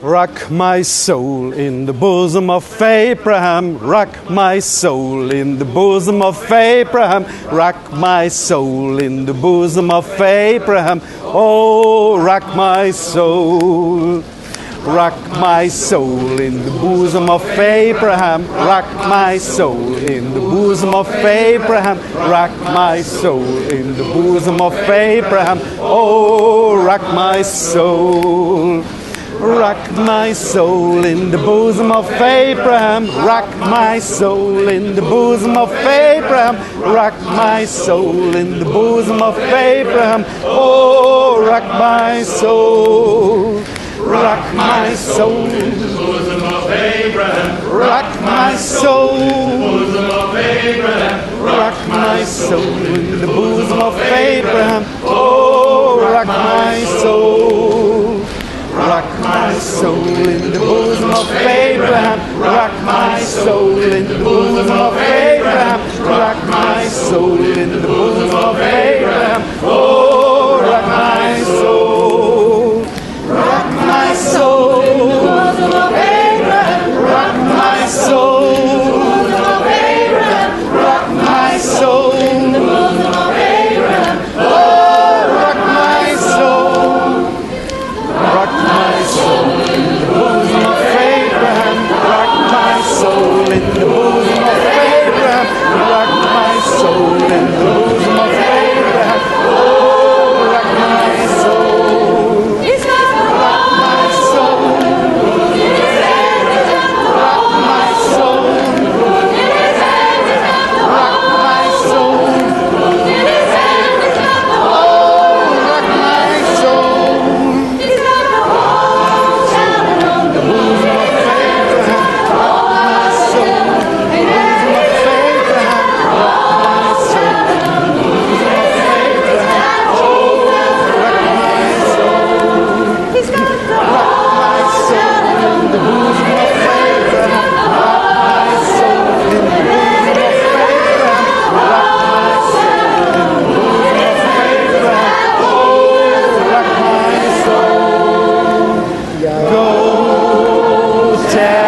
Rock my soul in the bosom of Abraham. Rock my soul in the bosom of Abraham. Rock my soul in the bosom of Abraham. Oh, rock my soul. Rock my soul in the bosom of Abraham. Rock my soul in the bosom of Abraham. Rock my soul in the bosom of Abraham. Oh, rock my soul. Rock my soul in the bosom of Abraham. Rock my soul in the bosom of Abraham. Rock my soul in the bosom of Abraham. Oh, rock my soul. Rock my soul. In the bosom of Abraham. Rock my soul. in the Bosom of Abraham. Rock my soul in the bosom of Abraham. Oh, rock my soul. Soul in the bosom of Abraham. Rock my soul in the bosom of Abraham. Rock my soul in the bosom of Abraham. Yeah.